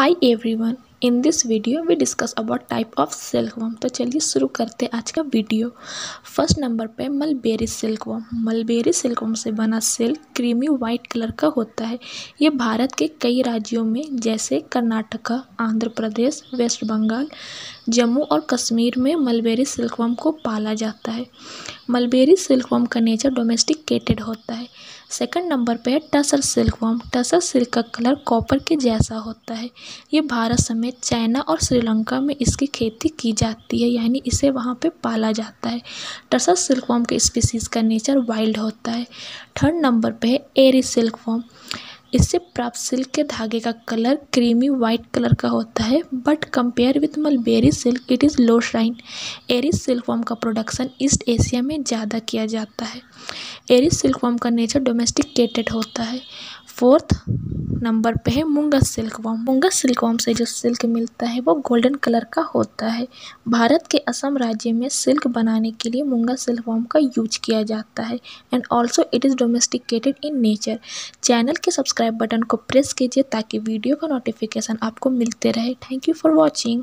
Hi everyone in this video we discuss about type of silk worm तो चलिए शुरू करते हैं आज का वीडियो फ़र्स्ट नंबर पे mulberry silk worm mulberry silk worm से बना सिल्क क्रीमी वाइट कलर का होता है. ये भारत के कई राज्यों में, जैसे कर्नाटका, आंध्र प्रदेश, वेस्ट बंगाल, जम्मू और कश्मीर में मलबेरी सिल्क वर्म को पाला जाता है. मलबेरी सिल्क वर्म का नेचर डोमेस्टिकेटेड होता है। सेकंड नंबर पे है, tussar silk worm tussar silk का कलर कॉपर के जैसा होता है। ये भारत समेत चाइना और श्रीलंका में इसकी खेती की जाती है, यानी इसे वहाँ पे पाला जाता है। टसर सिल्क वर्म के स्पीसीज़ का नेचर वाइल्ड होता है। थर्ड नंबर पे है, एरी सिल्क वर्म इससे प्राप्त सिल्क के धागे का कलर क्रीमी व्हाइट कलर का होता है but compare with mulberry silk it is low shine Eris silk form का प्रोडक्शन ईस्ट एशिया में ज़्यादा किया जाता है। एरिस सिल्क फॉर्म का नेचर डोमेस्टिकेटेड होता है। फोर्थ नंबर पे है मूँगा मुंगा सिल्क वॉम से जो सिल्क मिलता है वो गोल्डन कलर का होता है। भारत के असम राज्य में सिल्क बनाने के लिए मूँगा सिल्क वॉम का यूज़ किया जाता है। And also it is domesticated in nature channel के सब्सक्राइब बटन को प्रेस कीजिए ताकि वीडियो का नोटिफिकेशन आपको मिलते रहे। Thank you for watching